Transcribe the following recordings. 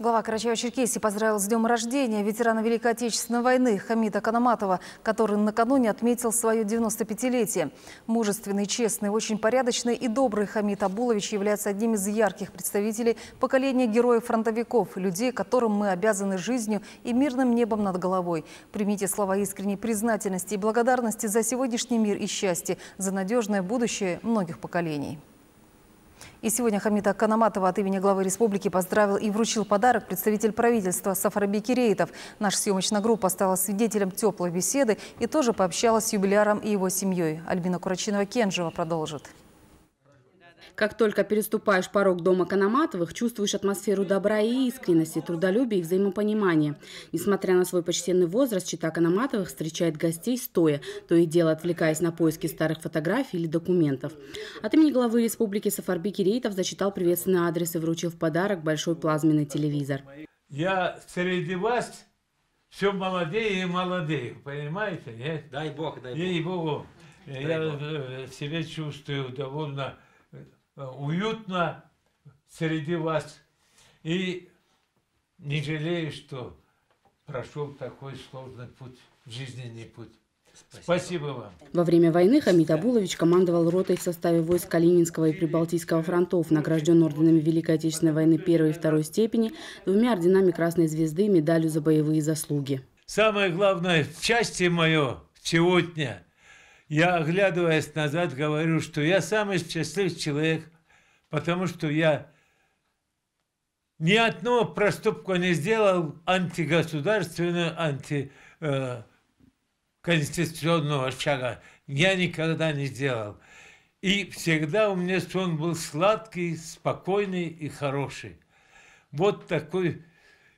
Глава Карачаева-Черкесии поздравил с днем рождения ветерана Великой Отечественной войны Хамида Канаматова, который накануне отметил свое 95-летие. Мужественный, честный, очень порядочный и добрый Хамид Абулович является одним из ярких представителей поколения героев-фронтовиков, людей, которым мы обязаны жизнью и мирным небом над головой. Примите слова искренней признательности и благодарности за сегодняшний мир и счастье, за надежное будущее многих поколений. И сегодня Хамита Канаматова от имени главы республики поздравил и вручил подарок представитель правительства Сафарби Кирейтов. Наша съемочная группа стала свидетелем теплой беседы и тоже пообщалась с юбиляром и его семьей. Альбина Курачинова-Кенжева продолжит. Как только переступаешь порог дома Канаматовых, чувствуешь атмосферу добра и искренности, трудолюбия и взаимопонимания. Несмотря на свой почтенный возраст, чита Канаматовых встречает гостей стоя, то и дело отвлекаясь на поиски старых фотографий или документов. От имени главы республики Сафарби Кирейтов зачитал приветственный адрес и вручил в подарок большой плазменный телевизор. Я среди вас все молодее и молодее, понимаете? Нет? Дай Бог, дай Бог. Ей-богу, Дай я Бог. себя чувствую довольно уютно среди вас. И не жалею, что прошел такой сложный путь, жизненный путь. Спасибо вам. Во время войны Хамид Абулович командовал ротой в составе войск Калининского и Прибалтийского фронтов, награжден орденами Великой Отечественной войны первой и второй степени, двумя орденами Красной Звезды и медалью за боевые заслуги. Самое главное, счастье мое сегодня, я, оглядываясь назад, говорю, что я самый счастливый человек, потому что я ни одного проступка не сделал антигосударственного, антиконституционного шага. Я никогда не сделал. И всегда у меня сон был сладкий, спокойный и хороший. Вот такой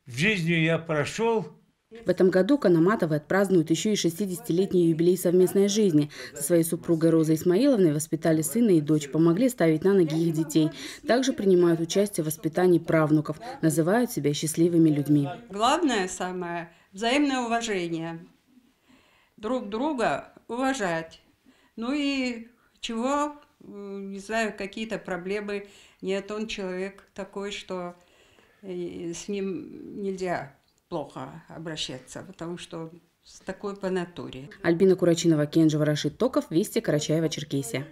в жизни я прошел, В этом году Канаматовы отпразднуют еще и 60-летний юбилей совместной жизни. Со своей супругой Розой Исмаиловной воспитали сына и дочь, помогли ставить на ноги их детей. Также принимают участие в воспитании правнуков, называют себя счастливыми людьми. Главное самое – взаимное уважение. Друг друга уважать. Ну и чего, не знаю, какие-то проблемы. Нет, он человек такой, что э, с ним нельзя плохо обращаться, потому что с такой по натуре. Альбина Курачинова, Кенжева, Рашид Токов, Вести, Карачаева, Черкесия.